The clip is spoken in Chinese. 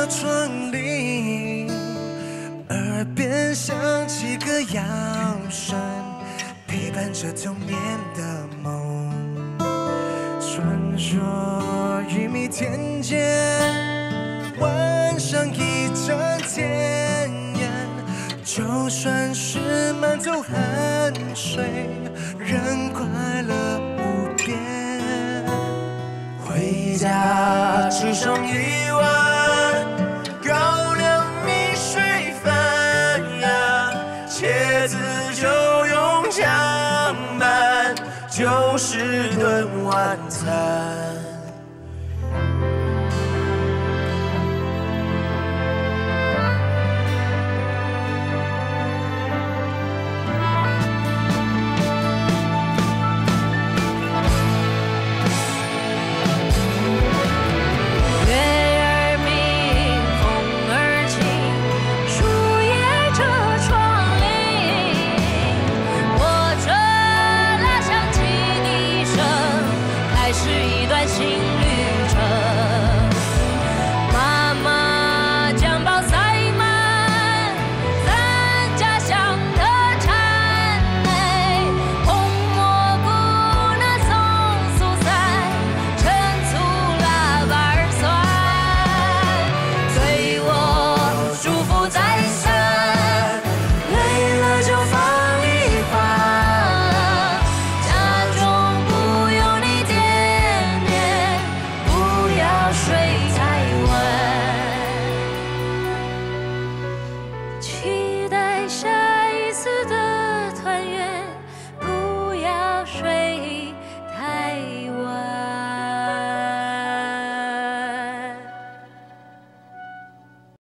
叶着窗棂，耳边响起歌谣声，陪伴着童年的梦。传说玉米田间，晚上一整天，就算是满头汗水，仍快乐无边。回家只剩一碗就用江南，就是顿晚餐。情